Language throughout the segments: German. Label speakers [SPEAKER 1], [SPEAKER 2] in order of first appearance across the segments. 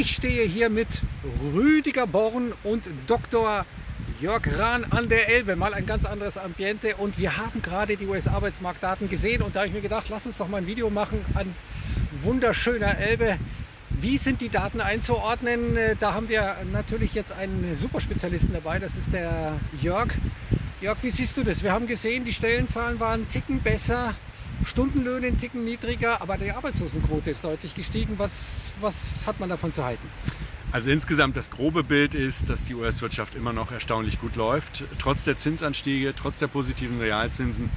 [SPEAKER 1] Ich stehe hier mit Rüdiger Born und Dr. Jörg Rahn an der Elbe. Mal ein ganz anderes Ambiente. Und wir haben gerade die US-Arbeitsmarktdaten gesehen. Und da habe ich mir gedacht, lass uns doch mal ein Video machen an wunderschöner Elbe. Wie sind die Daten einzuordnen? Äh, da haben wir natürlich jetzt einen Superspezialisten dabei. Das ist der Jörg. Jörg, wie siehst du das? Wir haben gesehen, die Stellenzahlen waren einen Ticken besser. Stundenlöhne Ticken niedriger, aber die Arbeitslosenquote ist deutlich gestiegen. Was, was hat man davon zu halten?
[SPEAKER 2] Also insgesamt das grobe Bild ist, dass die US-Wirtschaft immer noch erstaunlich gut läuft. Trotz der Zinsanstiege, trotz der positiven Realzinsen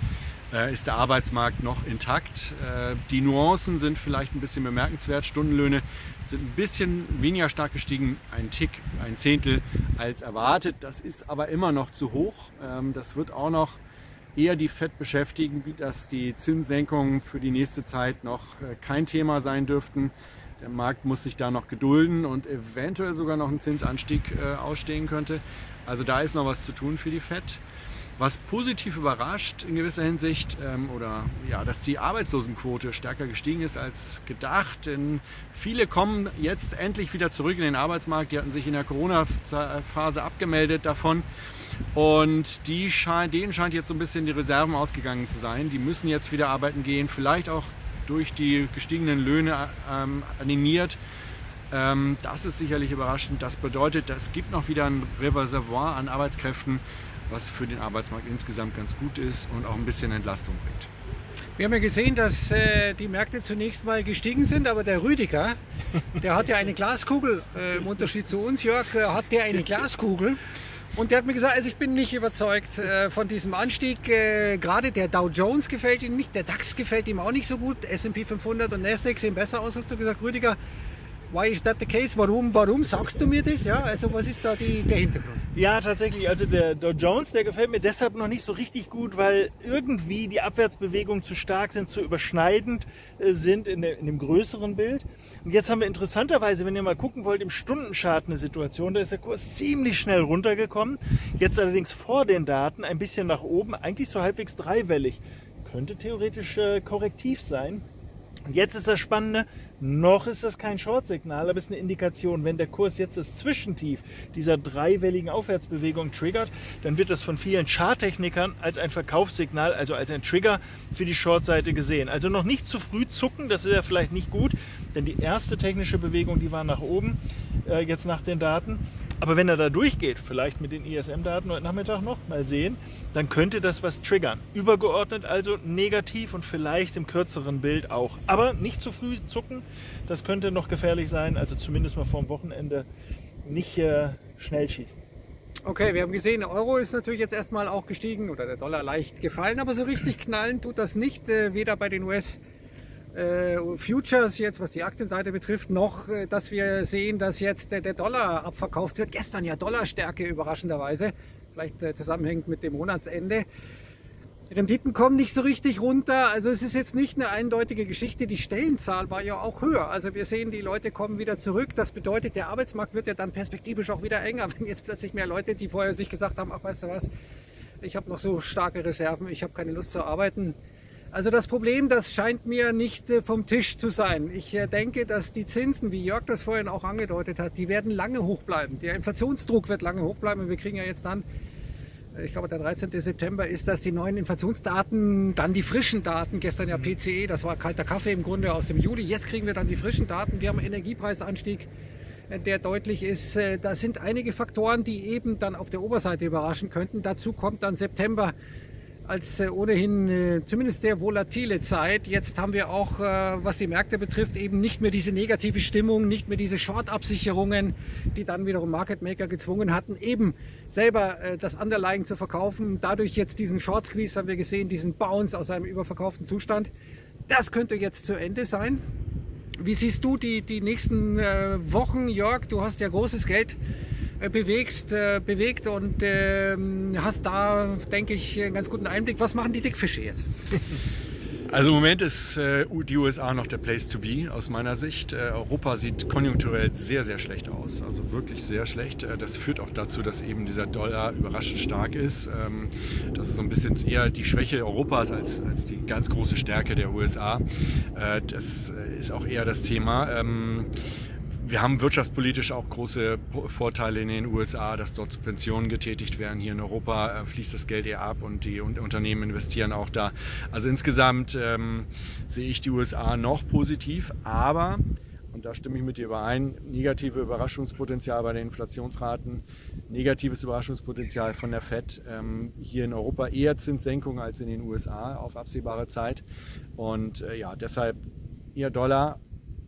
[SPEAKER 2] äh, ist der Arbeitsmarkt noch intakt. Äh, die Nuancen sind vielleicht ein bisschen bemerkenswert. Stundenlöhne sind ein bisschen weniger stark gestiegen, ein Tick, ein Zehntel als erwartet. Das ist aber immer noch zu hoch. Ähm, das wird auch noch eher die FED beschäftigen, dass die Zinssenkungen für die nächste Zeit noch äh, kein Thema sein dürften. Der Markt muss sich da noch gedulden und eventuell sogar noch einen Zinsanstieg äh, ausstehen könnte. Also da ist noch was zu tun für die FED. Was positiv überrascht in gewisser Hinsicht, ähm, oder ja, dass die Arbeitslosenquote stärker gestiegen ist als gedacht. Denn viele kommen jetzt endlich wieder zurück in den Arbeitsmarkt. Die hatten sich in der Corona-Phase abgemeldet davon. Und die schein, denen scheint jetzt so ein bisschen die Reserven ausgegangen zu sein. Die müssen jetzt wieder arbeiten gehen, vielleicht auch durch die gestiegenen Löhne ähm, animiert. Ähm, das ist sicherlich überraschend. Das bedeutet, es gibt noch wieder ein Reservoir an Arbeitskräften, was für den Arbeitsmarkt insgesamt ganz gut ist und auch ein bisschen Entlastung bringt.
[SPEAKER 1] Wir haben ja gesehen, dass äh, die Märkte zunächst mal gestiegen sind, aber der Rüdiger, der hat ja eine Glaskugel, äh, im Unterschied zu uns, Jörg, äh, hat der eine Glaskugel. Und der hat mir gesagt, also ich bin nicht überzeugt äh, von diesem Anstieg. Äh, gerade der Dow Jones gefällt ihm nicht, der DAX gefällt ihm auch nicht so gut. S&P 500 und Nasdaq sehen besser aus, hast du gesagt, Rüdiger. Why is that the case? Warum, warum sagst du mir das? Ja, also was ist da die, der Hintergrund?
[SPEAKER 3] Ja, tatsächlich. Also der Dow Jones, der gefällt mir deshalb noch nicht so richtig gut, weil irgendwie die Abwärtsbewegungen zu stark sind, zu überschneidend äh, sind in, der, in dem größeren Bild. Und jetzt haben wir interessanterweise, wenn ihr mal gucken wollt, im Stundenchart eine Situation, da ist der Kurs ziemlich schnell runtergekommen. Jetzt allerdings vor den Daten ein bisschen nach oben, eigentlich so halbwegs dreiwellig. Könnte theoretisch äh, korrektiv sein. Und jetzt ist das Spannende, noch ist das kein Short-Signal, aber es ist eine Indikation, wenn der Kurs jetzt das Zwischentief dieser dreiwelligen Aufwärtsbewegung triggert, dann wird das von vielen Charttechnikern als ein Verkaufssignal, also als ein Trigger für die Short-Seite gesehen. Also noch nicht zu früh zucken, das ist ja vielleicht nicht gut, denn die erste technische Bewegung, die war nach oben, äh, jetzt nach den Daten. Aber wenn er da durchgeht, vielleicht mit den ISM-Daten heute Nachmittag noch, mal sehen, dann könnte das was triggern. Übergeordnet also negativ und vielleicht im kürzeren Bild auch. Aber nicht zu früh zucken, das könnte noch gefährlich sein. Also zumindest mal vorm Wochenende nicht äh, schnell schießen.
[SPEAKER 1] Okay, wir haben gesehen, der Euro ist natürlich jetzt erstmal auch gestiegen oder der Dollar leicht gefallen, aber so richtig knallen tut das nicht, äh, weder bei den US- Futures jetzt, was die Aktienseite betrifft, noch, äh, dass wir sehen, dass jetzt der, der, Dollar abverkauft wird. Gestern ja Dollarstärke überraschenderweise, vielleicht äh, zusammenhängt mit dem Monatsende. Renditen kommen nicht so richtig runter. Also es ist jetzt nicht eine eindeutige Geschichte. Die Stellenzahl war ja auch höher. Also wir sehen, die Leute kommen wieder zurück. Das bedeutet, der Arbeitsmarkt wird ja dann perspektivisch auch wieder enger, wenn jetzt plötzlich mehr Leute, die vorher sich gesagt haben, ach weißt du was, ich habe noch so starke Reserven, ich habe keine Lust zu arbeiten, also das Problem, das scheint mir nicht äh, vom Tisch zu sein. Ich äh, denke, dass die Zinsen, wie Jörg das vorhin auch angedeutet hat, die werden lange hoch bleiben. Der Inflationsdruck wird lange hoch bleiben. Und wir kriegen ja jetzt dann, äh, ich glaube der 13. September ist das die neuen Inflationsdaten, dann die frischen Daten. Gestern ja PCE, das war kalter Kaffee im Grunde aus dem Juli. Jetzt kriegen wir dann die frischen Daten. Wir haben einen Energiepreisanstieg der deutlich ist. Da sind einige Faktoren, die eben dann auf der Oberseite überraschen könnten. Dazu kommt dann September als äh, ohnehin äh, zumindest sehr volatile Zeit. Jetzt haben wir auch, äh, was die Märkte betrifft, eben nicht mehr diese negative Stimmung, nicht mehr diese Short-Absicherungen, die dann wiederum Market Maker gezwungen hatten, eben selber das Underlying zu verkaufen. Dadurch jetzt diesen Short Squeeze haben wir gesehen, diesen Bounce aus einem überverkauften Zustand. Das könnte jetzt zu Ende sein. Wie siehst du die, die nächsten Wochen, Jörg? Du hast ja großes Geld bewegst, äh, bewegt und äh, hast da, denke ich, einen ganz guten Einblick. Was machen die Dickfische jetzt?
[SPEAKER 2] Also im Moment ist äh, die USA noch der Place to be aus meiner Sicht. Äh, Europa sieht konjunkturell sehr, sehr schlecht aus, also wirklich sehr schlecht. Äh, das führt auch dazu, dass eben dieser Dollar überraschend stark ist. Ähm, das ist so ein bisschen eher die Schwäche Europas als, als die ganz große Stärke der USA. das ist auch eher das Thema. Ähm, wir haben wirtschaftspolitisch auch große Vorteile in den USA, dass dort Subventionen getätigt werden. Hier in Europa äh, fließt das Geld eher ab und die Unternehmen investieren auch da. Also insgesamt ähm, sehe ich die USA noch positiv, aber und da stimme ich mit dir überein, negative Überraschungspotenzial bei den Inflationsraten, negatives Überraschungspotenzial von der FED. Ähm, hier in Europa eher Zinssenkung als in den USA auf absehbare Zeit. Und äh, ja, deshalb eher Dollar,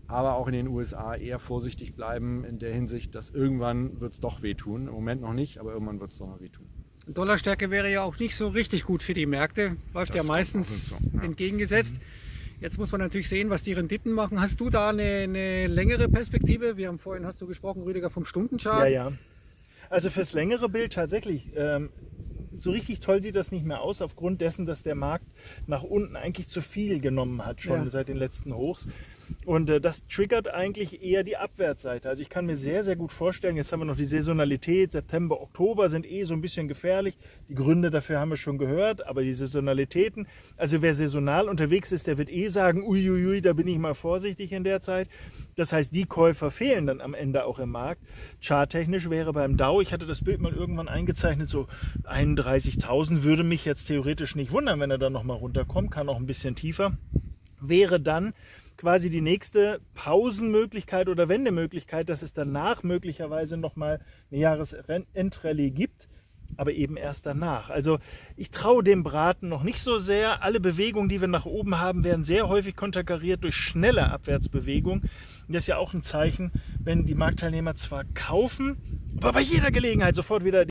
[SPEAKER 2] aber auch in den USA eher vorsichtig bleiben in der Hinsicht, dass irgendwann wird es doch wehtun. Im Moment noch nicht, aber irgendwann wird es doch noch wehtun.
[SPEAKER 1] Dollarstärke wäre ja auch nicht so richtig gut für die Märkte, läuft das ja meistens so, ja. entgegengesetzt. Mhm. Jetzt muss man natürlich sehen, was die Renditen machen. Hast du da eine, eine längere Perspektive? Wir haben vorhin, hast du gesprochen, Rüdiger, vom Stundenchart.
[SPEAKER 3] Ja, ja. Also fürs längere Bild tatsächlich. Ähm, so richtig toll sieht das nicht mehr aus, aufgrund dessen, dass der Markt nach unten eigentlich zu viel genommen hat, schon ja. seit den letzten Hochs. Und äh, das triggert eigentlich eher die Abwärtsseite. Also ich kann mir sehr, sehr gut vorstellen, jetzt haben wir noch die Saisonalität, September, Oktober sind eh so ein bisschen gefährlich. Die Gründe dafür haben wir schon gehört, aber die Saisonalitäten, also wer saisonal unterwegs ist, der wird eh sagen, uiuiui, da bin ich mal vorsichtig in der Zeit. Das heißt, die Käufer fehlen dann am Ende auch im Markt. Charttechnisch wäre beim Dow, ich hatte das Bild mal irgendwann eingezeichnet, so 31.000, würde mich jetzt theoretisch nicht wundern, wenn er dann nochmal runterkommt, kann auch ein bisschen tiefer. Wäre dann quasi die nächste Pausenmöglichkeit oder Wendemöglichkeit, dass es danach möglicherweise nochmal eine Jahresendrallye gibt, aber eben erst danach. Also ich traue dem Braten noch nicht so sehr. Alle Bewegungen, die wir nach oben haben, werden sehr häufig konterkariert durch schnelle Abwärtsbewegungen. Das ist ja auch ein Zeichen, wenn die Marktteilnehmer zwar kaufen, aber bei jeder Gelegenheit sofort wieder